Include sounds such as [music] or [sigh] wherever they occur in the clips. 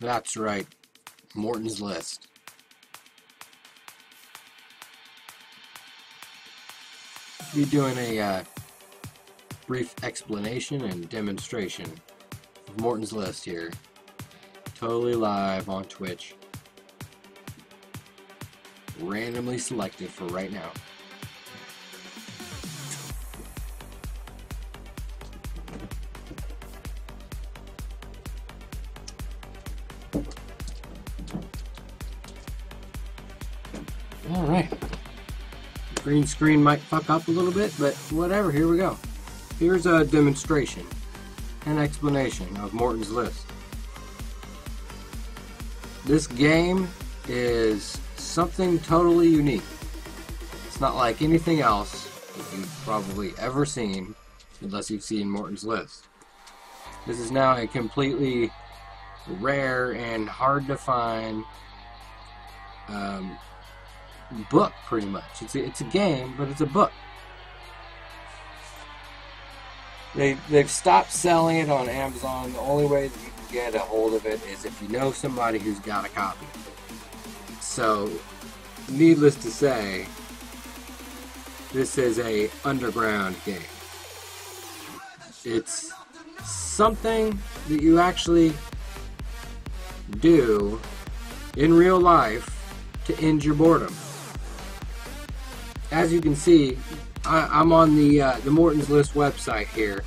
That's right. Morton's List. Be doing a uh, brief explanation and demonstration of Morton's List here. Totally live on Twitch. Randomly selected for right now. Screen might fuck up a little bit, but whatever, here we go. Here's a demonstration and explanation of Morton's List. This game is something totally unique. It's not like anything else that you've probably ever seen, unless you've seen Morton's List. This is now a completely rare and hard to find um, book, pretty much. It's a, it's a game, but it's a book. They, they've stopped selling it on Amazon. The only way that you can get a hold of it is if you know somebody who's got a copy of it. So, needless to say, this is a underground game. It's something that you actually do in real life to end your boredom. As you can see, I, am on the uh, the Morton's List website here.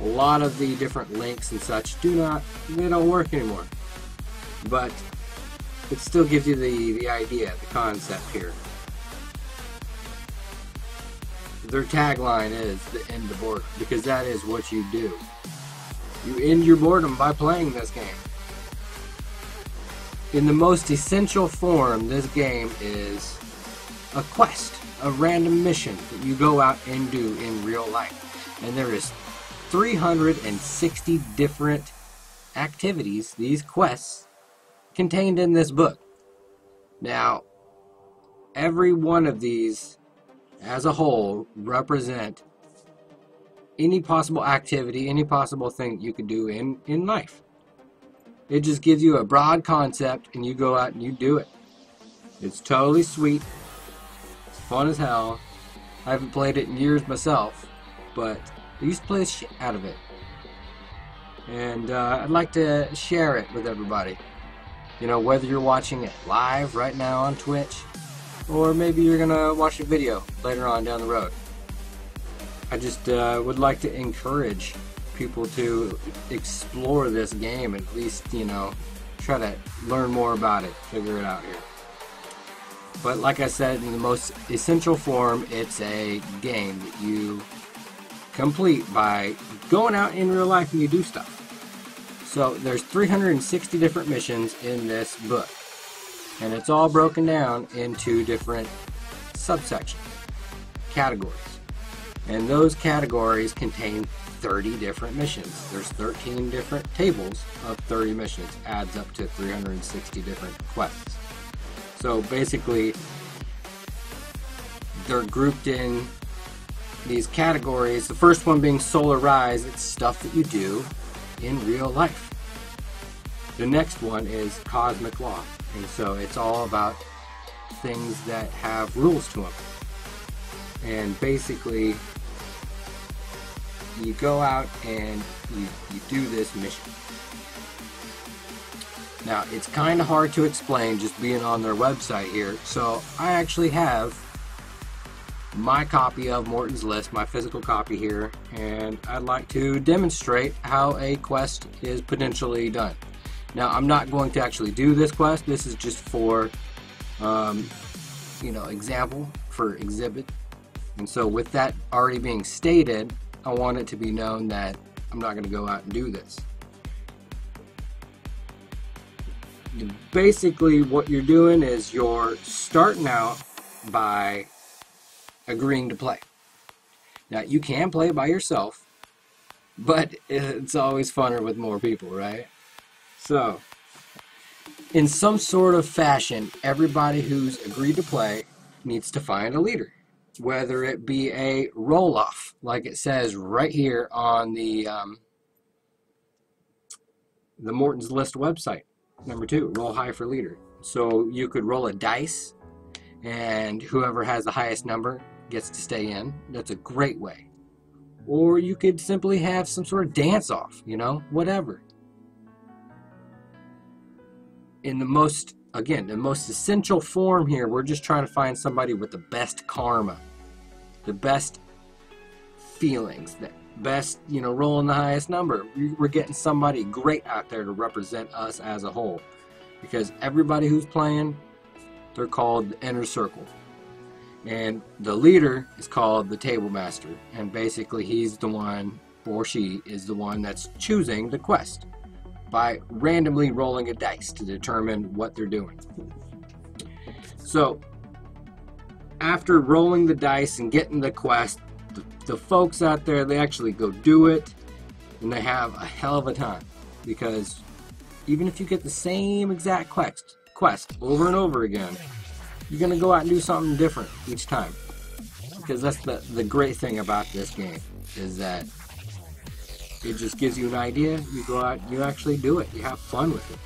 A lot of the different links and such do not, they don't work anymore. But it still gives you the, the idea, the concept here. Their tagline is the end the boredom, because that is what you do. You end your boredom by playing this game. In the most essential form, this game is a quest a random mission that you go out and do in real life. And there is 360 different activities, these quests, contained in this book. Now, every one of these as a whole represent any possible activity, any possible thing you could do in, in life. It just gives you a broad concept and you go out and you do it. It's totally sweet fun as hell. I haven't played it in years myself, but I used to play the shit out of it. And uh, I'd like to share it with everybody. You know, whether you're watching it live right now on Twitch, or maybe you're gonna watch a video later on down the road. I just uh, would like to encourage people to explore this game, at least, you know, try to learn more about it, figure it out here. But like I said, in the most essential form, it's a game that you complete by going out in real life and you do stuff. So there's 360 different missions in this book. And it's all broken down into different subsections, categories. And those categories contain 30 different missions. There's 13 different tables of 30 missions, adds up to 360 different quests. So basically, they're grouped in these categories. The first one being Solar Rise, it's stuff that you do in real life. The next one is Cosmic Law, and so it's all about things that have rules to them. And basically, you go out and you, you do this mission. Now, it's kind of hard to explain just being on their website here, so I actually have my copy of Morton's List, my physical copy here, and I'd like to demonstrate how a quest is potentially done. Now, I'm not going to actually do this quest, this is just for, um, you know, example, for exhibit. And so with that already being stated, I want it to be known that I'm not going to go out and do this. Basically what you're doing is you're starting out by agreeing to play. Now you can play by yourself, but [laughs] it's always funner with more people, right? So, in some sort of fashion, everybody who's agreed to play needs to find a leader. Whether it be a roll off, like it says right here on the um, the Morton's List website Number two, roll high for leader. So you could roll a dice, and whoever has the highest number gets to stay in. That's a great way. Or you could simply have some sort of dance off, you know, whatever. In the most, again, the most essential form here, we're just trying to find somebody with the best karma, the best feelings, the best, you know, rolling the highest number. We're getting somebody great out there to represent us as a whole. Because everybody who's playing, they're called the inner circle. And the leader is called the table master. And basically, he's the one, or she is the one that's choosing the quest by randomly rolling a dice to determine what they're doing. So, after rolling the dice and getting the quest, the, the folks out there, they actually go do it and they have a hell of a time because even if you get the same exact quest, quest over and over again, you're going to go out and do something different each time. Because that's the, the great thing about this game, is that it just gives you an idea, you go out, you actually do it, you have fun with it.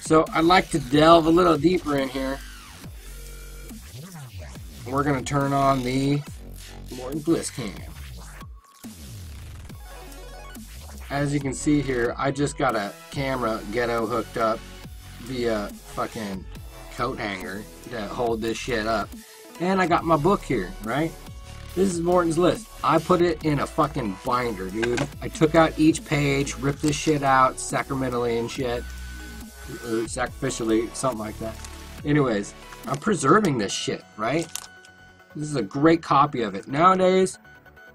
So I'd like to delve a little deeper in here. We're going to turn on the Morton's List cam. As you can see here, I just got a camera ghetto hooked up via fucking coat hanger to hold this shit up. And I got my book here, right? This is Morton's list. I put it in a fucking binder, dude. I took out each page, ripped this shit out sacramentally and shit. Or sacrificially, something like that. Anyways, I'm preserving this shit, right? This is a great copy of it. Nowadays,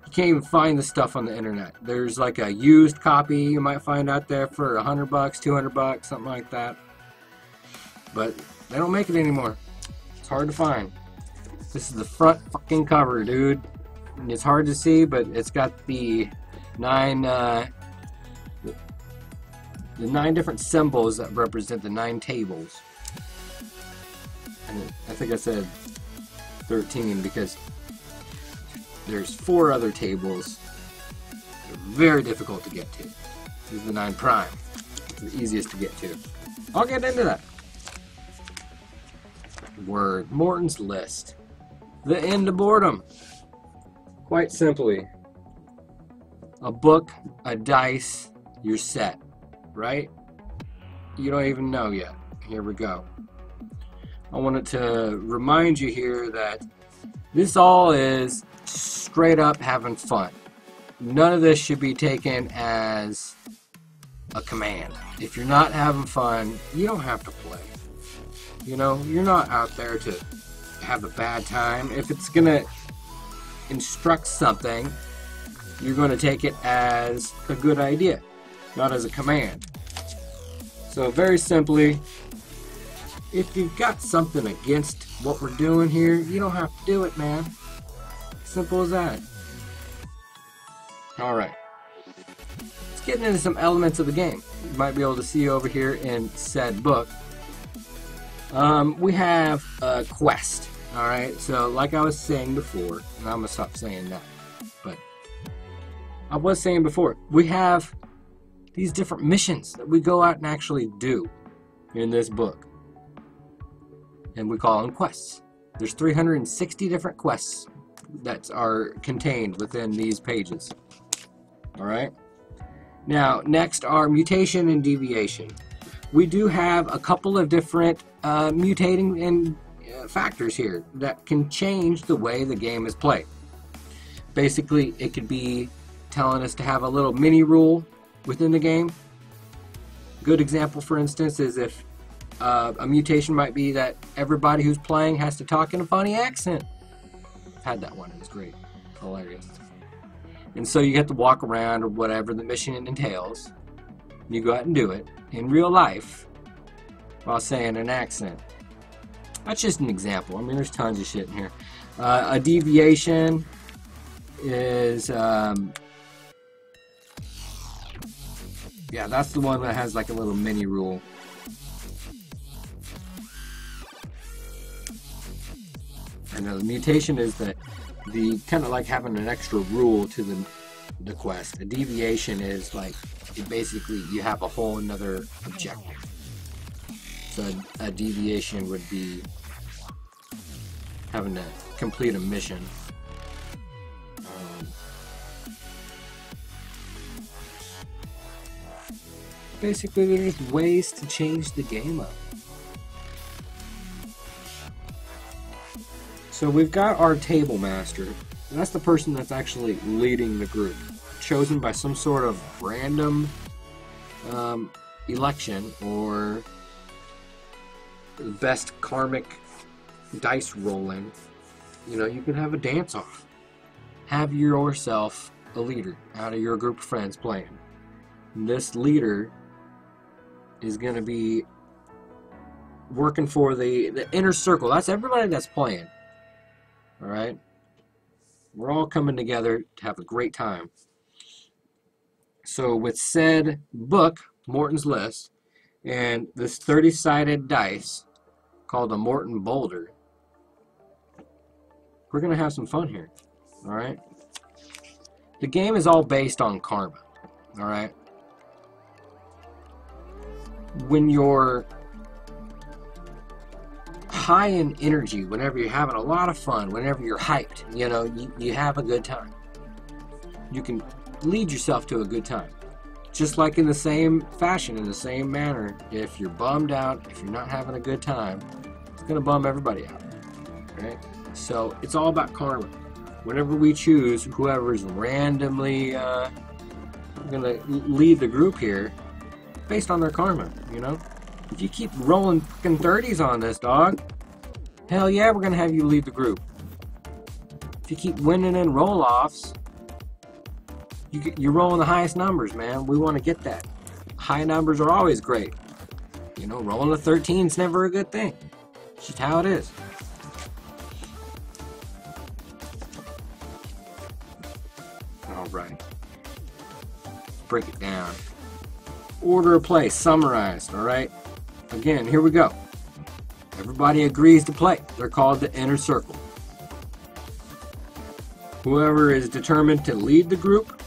you can't even find this stuff on the internet. There's like a used copy you might find out there for a hundred bucks, two hundred bucks, something like that. But they don't make it anymore. It's hard to find. This is the front fucking cover, dude. And it's hard to see, but it's got the nine uh, the nine different symbols that represent the nine tables. And I think I said 13 because there's four other tables that are very difficult to get to. This is the nine prime. It's the easiest to get to. I'll get into that. Word. Morton's List. The end of boredom. Quite simply, a book, a dice, you're set, right? You don't even know yet. Here we go. I wanted to remind you here that this all is straight up having fun. None of this should be taken as a command. If you're not having fun, you don't have to play. You know, you're not out there to have a bad time. If it's going to instruct something, you're going to take it as a good idea, not as a command. So, very simply, if you've got something against what we're doing here, you don't have to do it, man. Simple as that. Alright. Let's get into some elements of the game. You might be able to see over here in said book. Um, we have a quest. Alright, so like I was saying before, and I'm gonna stop saying that, but I was saying before, we have these different missions that we go out and actually do in this book. And we call them quests. There's 360 different quests that are contained within these pages. Alright? Now, next are mutation and deviation. We do have a couple of different uh, mutating and uh, factors here that can change the way the game is played. Basically, it could be telling us to have a little mini rule within the game. Good example, for instance, is if uh, a mutation might be that everybody who's playing has to talk in a funny accent. I've had that one, it was great. Hilarious. And so you have to walk around or whatever the mission entails. You go out and do it in real life while saying an accent. That's just an example. I mean, there's tons of shit in here. Uh, a deviation is, um, yeah, that's the one that has like a little mini rule. The mutation is that the kind of like having an extra rule to the the quest. A deviation is like basically you have a whole another objective. So a, a deviation would be having to complete a mission. Um, basically, there's ways to change the game up. So we've got our table master. And that's the person that's actually leading the group, chosen by some sort of random um, election or best karmic dice rolling. You know, you can have a dance off. Have yourself a leader out of your group of friends playing. This leader is going to be working for the, the inner circle. That's everybody that's playing. All right? We're all coming together to have a great time. So, with said book, Morton's List, and this 30 sided dice called a Morton Boulder, we're going to have some fun here. All right? The game is all based on karma. All right? When you're high in energy, whenever you're having a lot of fun, whenever you're hyped, you know, you, you have a good time. You can lead yourself to a good time. Just like in the same fashion, in the same manner, if you're bummed out, if you're not having a good time, it's going to bum everybody out. Right? So it's all about karma. Whenever we choose whoever's randomly uh, going to lead the group here, based on their karma, you know? If you keep rolling fucking 30s on this, dog, hell yeah, we're gonna have you leave the group. If you keep winning in roll offs, you, you're rolling the highest numbers, man. We want to get that. High numbers are always great. You know, rolling a 13 is never a good thing. It's just how it is. All right. Break it down. Order of play summarized, all right? Again, here we go. Everybody agrees to play. They're called the inner circle. Whoever is determined to lead the group,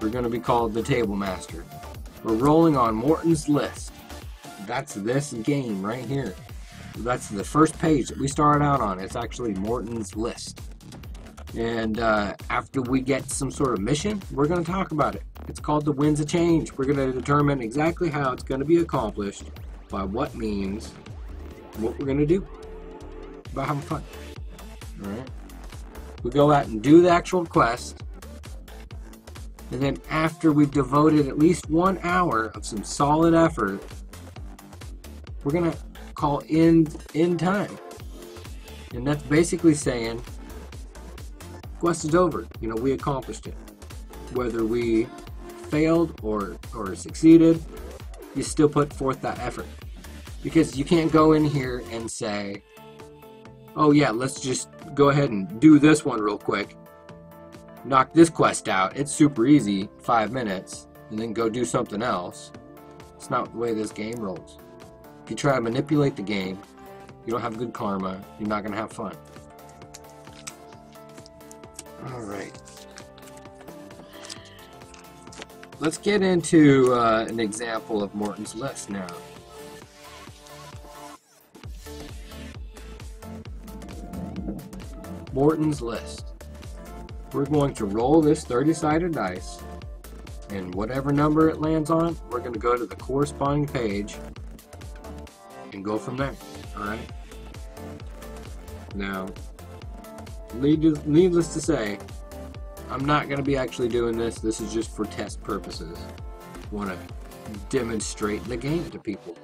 we're going to be called the table master. We're rolling on Morton's list. That's this game right here. That's the first page that we started out on. It's actually Morton's list. And uh, after we get some sort of mission, we're going to talk about it. It's called the Winds of Change. We're going to determine exactly how it's going to be accomplished, by what means, what we're going to do. About having fun. Alright? We go out and do the actual quest. And then after we've devoted at least one hour of some solid effort, we're going to call end, end time. And that's basically saying, quest is over. You know, we accomplished it. Whether we failed or, or succeeded, you still put forth that effort. Because you can't go in here and say, oh yeah, let's just go ahead and do this one real quick. Knock this quest out. It's super easy, five minutes, and then go do something else. It's not the way this game rolls. If you try to manipulate the game, you don't have good karma, you're not going to have fun. Alright. Let's get into uh, an example of Morton's list now. Morton's list. We're going to roll this 30-sided dice, and whatever number it lands on, we're going to go to the corresponding page and go from there. Alright? Now, needless to say, I'm not going to be actually doing this. This is just for test purposes. Want to demonstrate the game to people.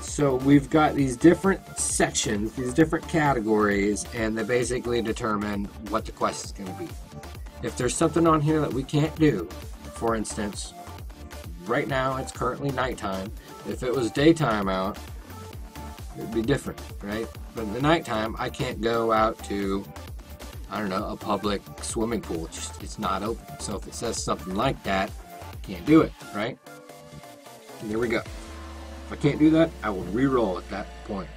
So we've got these different sections, these different categories, and they basically determine what the quest is going to be. If there's something on here that we can't do, for instance, right now it's currently nighttime. If it was daytime out, it'd be different, right? But in the nighttime, I can't go out to I don't know, a public swimming pool. It's just it's not open. So if it says something like that, can't do it, right? And there we go. If I can't do that, I will re-roll at that point.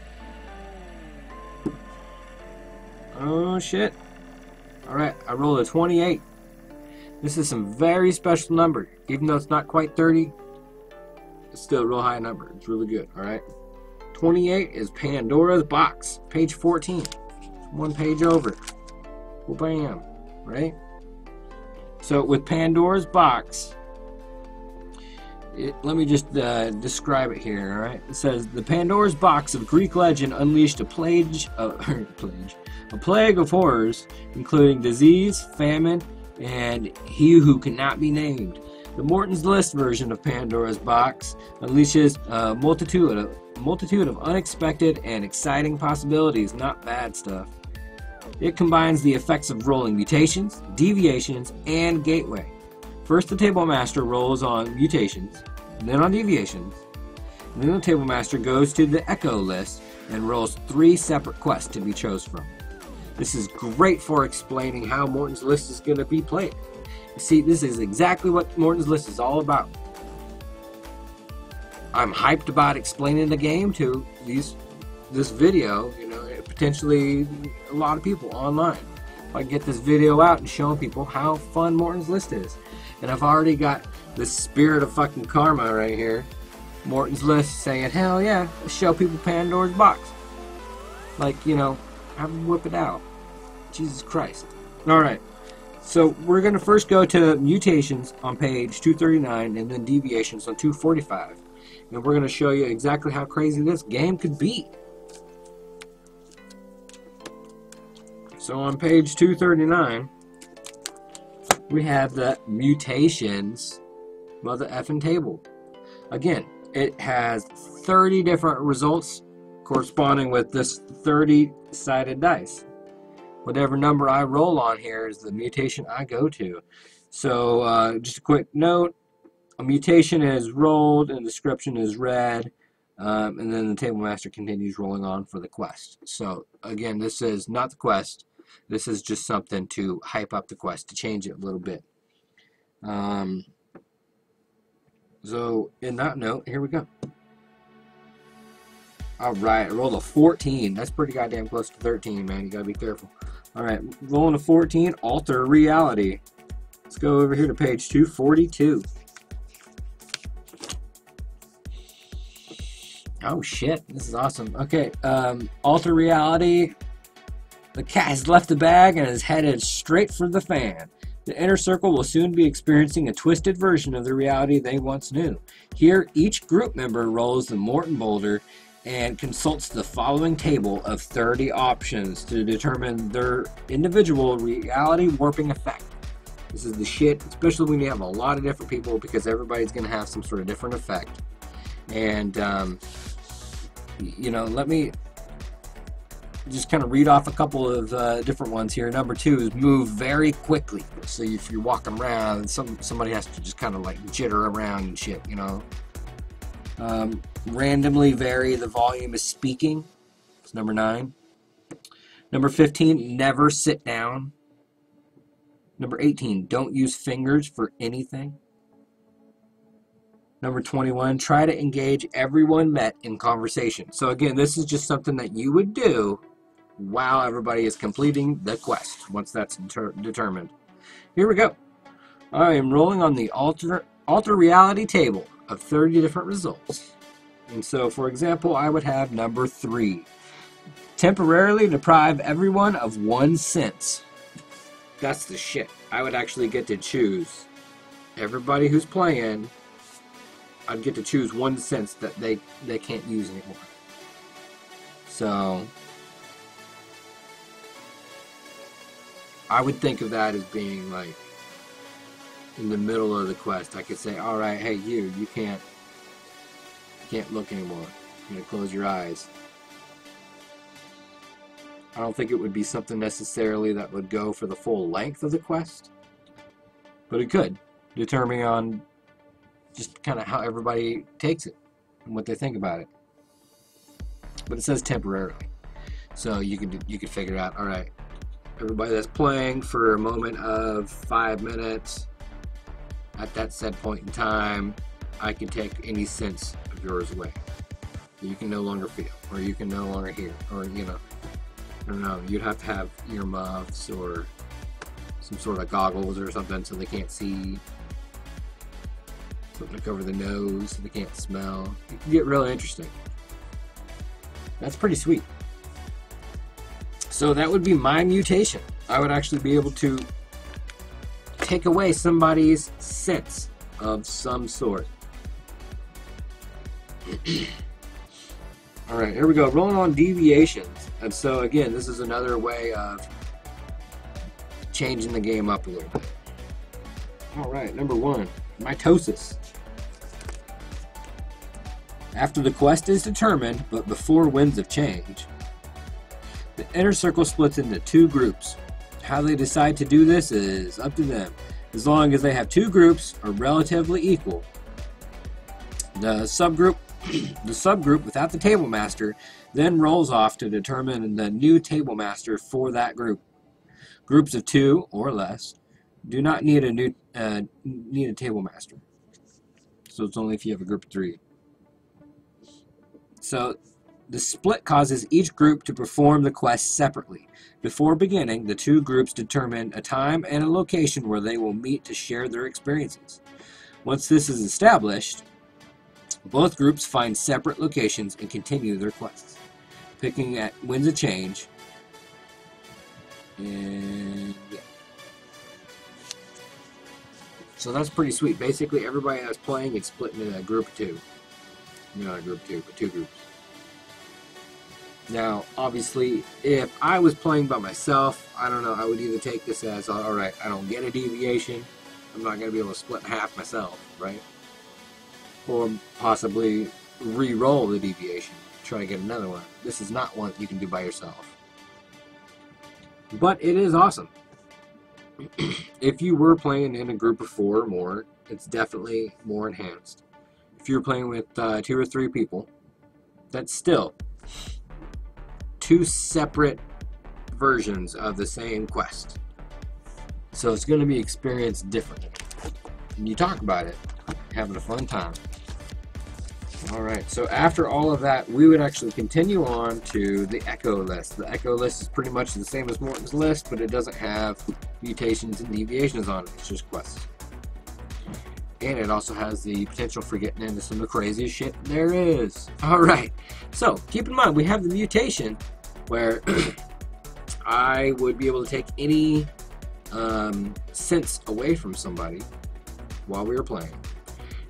Oh shit. Alright, I rolled a 28. This is some very special number. Even though it's not quite 30, it's still a real high number. It's really good, alright? 28 is Pandora's Box, page 14. One page over. Well, bam, right? So with Pandora's Box, it, let me just uh, describe it here, alright? It says, The Pandora's Box of Greek legend unleashed a plague, uh, [laughs] plague, a plague of horrors, including disease, famine, and he who cannot be named. The Morton's List version of Pandora's Box unleashes a multitude of, multitude of unexpected and exciting possibilities, not bad stuff. It combines the effects of rolling mutations, deviations, and gateway. First, the table master rolls on mutations, then on deviations. And then the table master goes to the echo list and rolls three separate quests to be chose from. This is great for explaining how Morton's List is going to be played. See, this is exactly what Morton's List is all about. I'm hyped about explaining the game to these this video, you know, potentially a lot of people online. If I get this video out and show people how fun Morton's List is. And I've already got the spirit of fucking karma right here. Morton's List saying, hell yeah, show people Pandora's box. Like, you know, have them whip it out. Jesus Christ. Alright. So we're going to first go to mutations on page 239 and then deviations on 245. And we're going to show you exactly how crazy this game could be. So on page 239, we have the mutations mother effing table. Again, it has 30 different results corresponding with this 30 sided dice. Whatever number I roll on here is the mutation I go to. So uh, just a quick note, mutation is rolled and description is read. Um, and then the table master continues rolling on for the quest. So again, this is not the quest. This is just something to hype up the quest, to change it a little bit. Um, so in that note, here we go. All right, I rolled a 14. That's pretty goddamn close to 13, man. You gotta be careful. All right, rolling a 14, alter reality. Let's go over here to page 242. Oh shit, this is awesome. Okay, um, alter reality. The cat has left the bag and is headed straight for the fan. The inner circle will soon be experiencing a twisted version of the reality they once knew. Here, each group member rolls the Morton boulder and consults the following table of 30 options to determine their individual reality warping effect. This is the shit, especially when you have a lot of different people because everybody's going to have some sort of different effect. And, um, you know, let me just kind of read off a couple of uh, different ones here. Number two is move very quickly. So if you're walking around, some somebody has to just kind of like jitter around and shit, you know. Um, randomly vary the volume of speaking. It's number nine. Number 15, never sit down. Number 18, don't use fingers for anything. Number 21, try to engage everyone met in conversation. So, again, this is just something that you would do while everybody is completing the quest once that's deter determined. Here we go. I am rolling on the alter, alter reality table of 30 different results. And so, for example, I would have number three temporarily deprive everyone of one sense. That's the shit. I would actually get to choose. Everybody who's playing, I'd get to choose one sense that they, they can't use anymore. So, I would think of that as being like in the middle of the quest. I could say, all right, hey, you, you can't can't look anymore. You're to close your eyes. I don't think it would be something necessarily that would go for the full length of the quest, but it could, determining on just kind of how everybody takes it and what they think about it. But it says temporarily, so you could you could figure out. All right, everybody that's playing for a moment of five minutes at that said point in time, I can take any sense of yours away. You can no longer feel, or you can no longer hear, or you know, I don't know. You'd have to have earmuffs or some sort of goggles or something so they can't see. To cover the nose so they can't smell. It can get really interesting. That's pretty sweet. So that would be my mutation. I would actually be able to take away somebody's sense of some sort. [clears throat] All right, here we go. Rolling on deviations. And so again, this is another way of changing the game up a little bit. All right, number one, mitosis. After the quest is determined, but before winds of change, the inner circle splits into two groups. How they decide to do this is up to them, as long as they have two groups are relatively equal. The subgroup, [clears throat] the subgroup without the table master, then rolls off to determine the new table master for that group. Groups of two or less do not need a new uh, need a table master. So it's only if you have a group of three. So the split causes each group to perform the quest separately. Before beginning, the two groups determine a time and a location where they will meet to share their experiences. Once this is established, both groups find separate locations and continue their quests. Picking at Winds of Change. And yeah. So that's pretty sweet. Basically, everybody that's playing is split into a group of two. Not a group two, but two groups. Now, obviously, if I was playing by myself, I don't know, I would either take this as, alright, I don't get a deviation, I'm not going to be able to split in half myself, right? Or possibly re-roll the deviation, try to get another one. This is not one you can do by yourself. But it is awesome. [clears throat] if you were playing in a group of four or more, it's definitely more enhanced. If you're playing with uh, two or three people, that's still two separate versions of the same quest. So it's going to be experienced differently. And you talk about it, having a fun time. Alright, so after all of that, we would actually continue on to the Echo list. The Echo list is pretty much the same as Morton's list, but it doesn't have mutations and deviations on it. It's just quests. And it also has the potential for getting into some of the craziest shit there is. [laughs] Alright, so keep in mind, we have the mutation where [clears throat] I would be able to take any um, sense away from somebody while we were playing.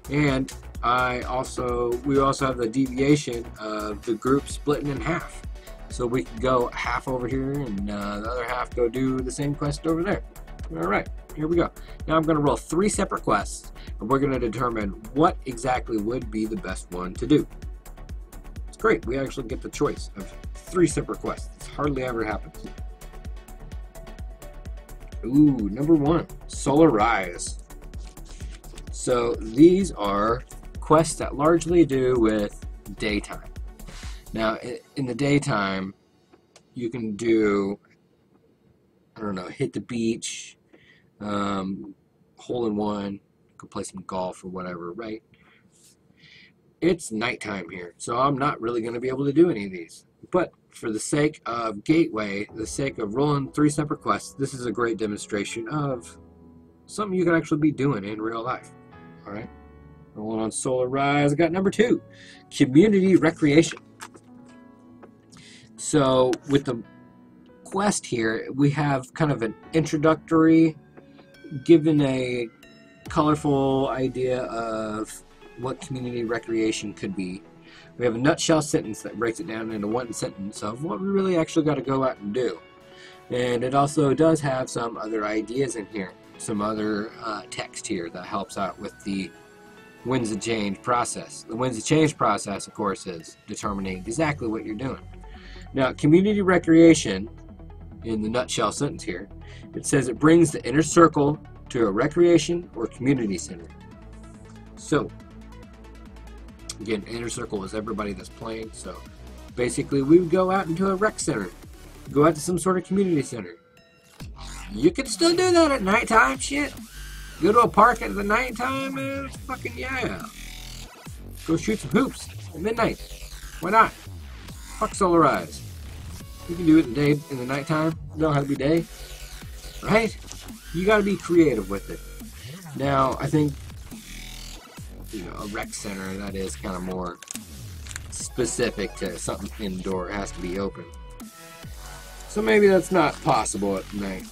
And I also we also have the deviation of the group splitting in half. So we can go half over here and uh, the other half go do the same quest over there. All right, here we go. Now I'm going to roll three separate quests, and we're going to determine what exactly would be the best one to do. It's great. We actually get the choice of three separate quests. This hardly ever happens. Ooh, number one, Solar Rise. So these are quests that largely do with daytime. Now, in the daytime, you can do, I don't know, hit the beach, um, hole in one, can play some golf or whatever, right? It's nighttime here, so I'm not really going to be able to do any of these. But for the sake of Gateway, the sake of rolling three separate quests, this is a great demonstration of something you could actually be doing in real life. All right, rolling on Solar Rise. I got number two, community recreation. So with the quest here, we have kind of an introductory, given a colorful idea of what community recreation could be we have a nutshell sentence that breaks it down into one sentence of what we really actually got to go out and do. And it also does have some other ideas in here, some other uh, text here that helps out with the winds of change process. The winds of change process, of course, is determining exactly what you're doing. Now, community recreation, in the nutshell sentence here, it says it brings the inner circle to a recreation or community center. So, Again, inner circle is everybody that's playing. So basically, we would go out into a rec center, go out to some sort of community center. You can still do that at nighttime, shit. Go to a park at the nighttime, man. Fucking yeah. Go shoot some hoops at midnight. Why not? Fuck Solar Rise. You can do it in the day in the nighttime. You don't have to be day, right? you got to be creative with it. Now, I think you know a rec center that is kind of more specific to something indoor. It has to be open. So maybe that's not possible at night.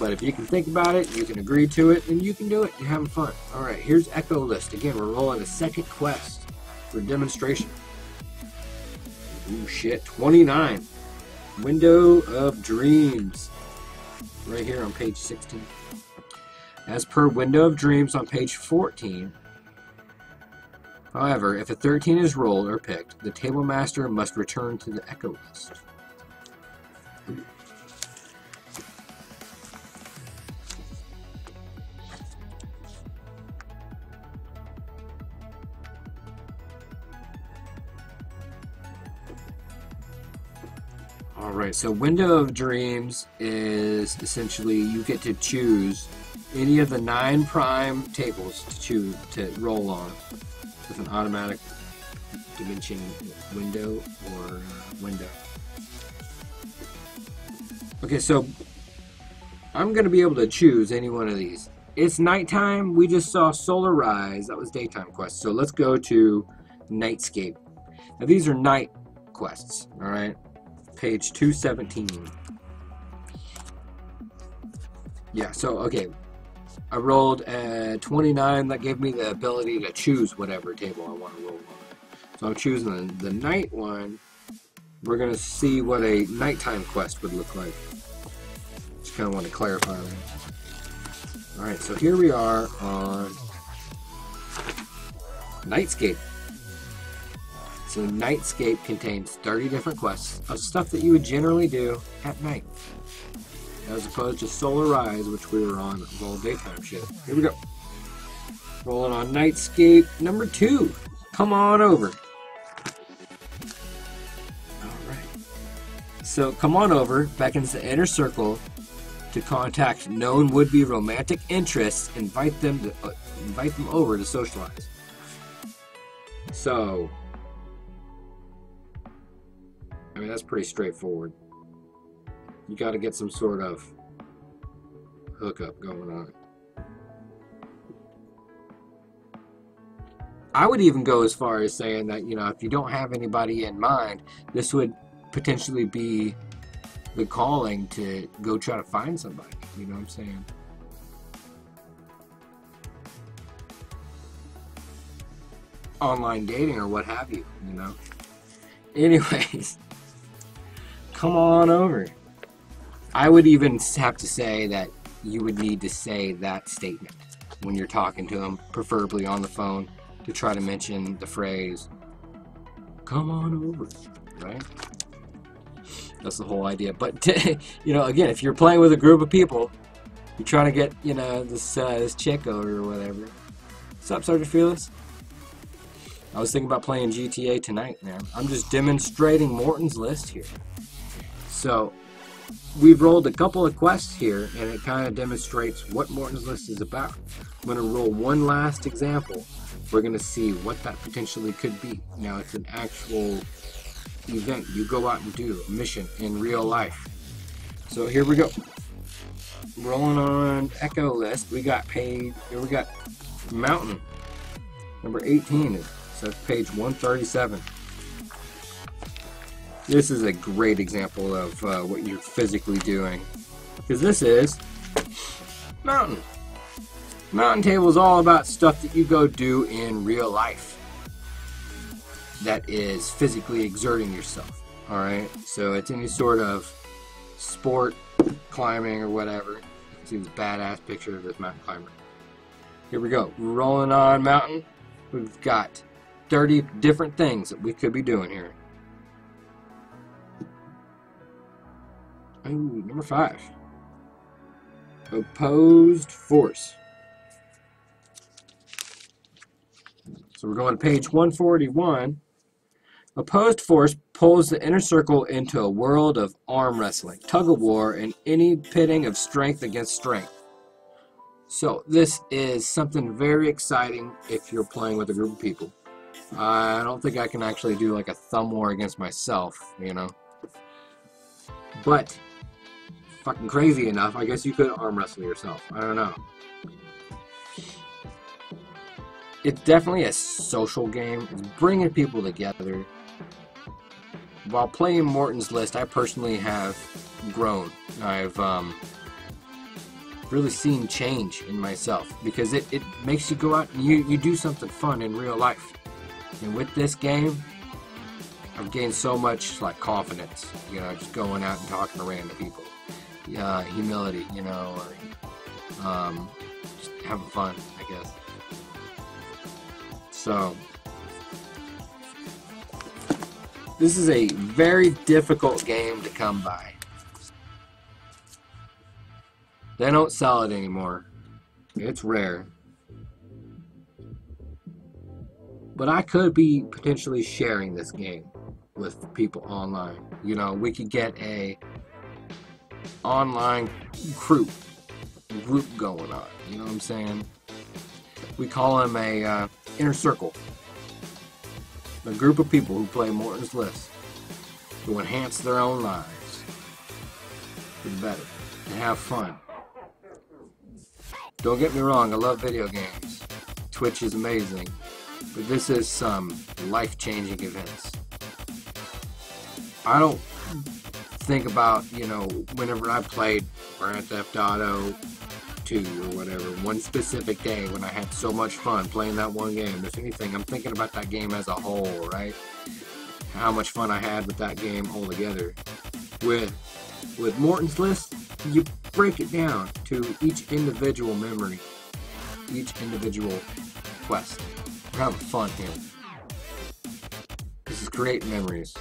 But if you can think about it, you can agree to it, and you can do it. You're having fun. All right, here's Echo List. Again, we're rolling a second quest for demonstration. Ooh, shit. 29. Window of Dreams. Right here on page 16. As per Window of Dreams on page 14, however, if a 13 is rolled or picked, the table master must return to the Echo List. All right, so Window of Dreams is essentially you get to choose any of the nine prime tables to choose to roll on with an automatic dimension window or uh, window. Okay, so I'm going to be able to choose any one of these. It's nighttime. We just saw Solar Rise. That was daytime quest. So let's go to Nightscape. Now these are night quests, all right? Page 217. Yeah, so, okay. I rolled a 29. That gave me the ability to choose whatever table I want to roll on. So I'm choosing the, the night one. We're going to see what a nighttime quest would look like. Just kind of want to clarify that. Alright, so here we are on Nightscape. So Nightscape contains 30 different quests of stuff that you would generally do at night. As opposed to Solar Rise, which we were on all daytime shit. Here we go. Rolling on Nightscape number two. Come on over. Alright. So come on over, beckons the inner circle to contact known would-be romantic interests, invite them to uh, invite them over to socialize. So I mean, that's pretty straightforward. You got to get some sort of hookup going on. I would even go as far as saying that, you know, if you don't have anybody in mind, this would potentially be the calling to go try to find somebody. You know what I'm saying? Online dating or what have you, you know? [laughs] Anyways come on over. I would even have to say that you would need to say that statement when you're talking to them, preferably on the phone, to try to mention the phrase, come on over, right? That's the whole idea. But, [laughs] you know, again, if you're playing with a group of people, you're trying to get, you know, this, uh, this chick over or whatever. What's up, Sergeant Felix? I was thinking about playing GTA tonight, man. I'm just demonstrating Morton's list here. So we've rolled a couple of quests here, and it kind of demonstrates what Morton's List is about. I'm going to roll one last example. We're going to see what that potentially could be. Now, it's an actual event you go out and do, a mission in real life. So here we go. Rolling on Echo List, we got paid, here we got Mountain, number 18. So that's page 137. This is a great example of uh, what you're physically doing. Because this is mountain. Mountain table is all about stuff that you go do in real life that is physically exerting yourself. Alright? So it's any sort of sport, climbing, or whatever. You can see this badass picture of this mountain climber. Here we go. Rolling on mountain. We've got 30 different things that we could be doing here. Ooh, number five. Opposed force. So we're going to page 141. Opposed force pulls the inner circle into a world of arm wrestling, tug of war, and any pitting of strength against strength. So this is something very exciting if you're playing with a group of people. I don't think I can actually do like a thumb war against myself, you know. But fucking crazy enough, I guess you could arm wrestle yourself. I don't know. It's definitely a social game. It's bringing people together. While playing Morton's List, I personally have grown. I've um, really seen change in myself because it, it makes you go out and you, you do something fun in real life. And with this game, I've gained so much like confidence, you know, just going out and talking to random people. Uh, humility, you know, or um, just having fun, I guess. So, this is a very difficult game to come by. They don't sell it anymore. It's rare. But I could be potentially sharing this game with people online. You know, we could get a online group group going on. You know what I'm saying? We call them a uh, inner circle. A group of people who play Morton's List to enhance their own lives for the better and have fun. Don't get me wrong, I love video games. Twitch is amazing. But this is some life-changing events. I don't think about, you know, whenever I played Grand Theft Auto 2 or whatever, one specific day when I had so much fun playing that one game. If anything, I'm thinking about that game as a whole, right? How much fun I had with that game altogether. With with Morton's List, you break it down to each individual memory, each individual quest. We're having fun here. This is great memories.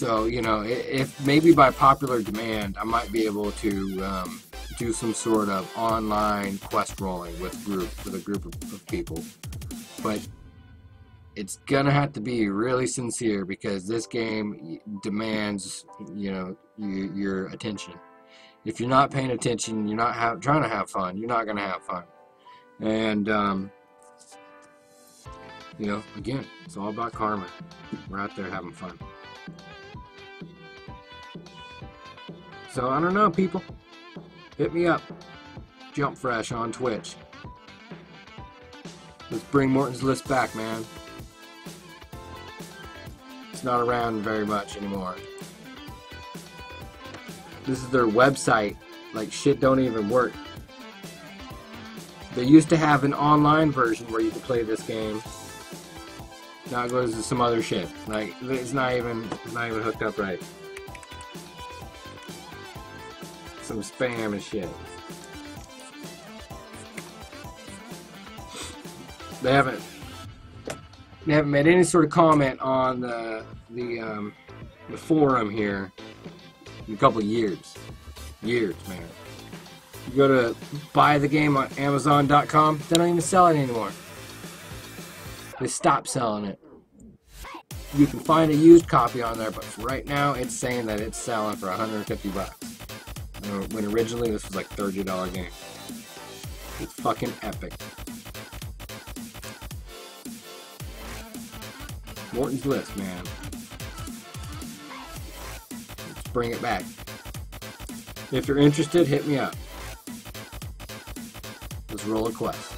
So, you know, if maybe by popular demand, I might be able to um, do some sort of online quest rolling with group with a group of, of people. But it's gonna have to be really sincere because this game demands, you know, you, your attention. If you're not paying attention, you're not have, trying to have fun. You're not gonna have fun. And um, you know, again, it's all about karma. We're out there having fun. So I don't know, people. Hit me up. JumpFresh on Twitch. Let's bring Morton's List back, man. It's not around very much anymore. This is their website. Like, shit don't even work. They used to have an online version where you could play this game. Now it goes to some other shit. Like, it's not even, it's not even hooked up right. Some spam and shit. They haven't they haven't made any sort of comment on the the um, the forum here in a couple years. Years, man. You go to buy the game on Amazon.com, they don't even sell it anymore. They stopped selling it. You can find a used copy on there, but right now it's saying that it's selling for 150 bucks. Uh, when originally this was like $30 game. It's fucking epic. Morton's List, man. Let's bring it back. If you're interested, hit me up. Let's roll a quest.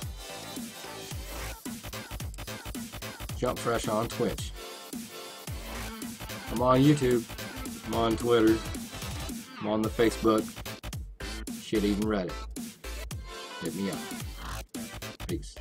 JumpFresh on Twitch. I'm on YouTube. I'm on Twitter. I'm on the Facebook. Shit, even Reddit. Hit me up. Peace.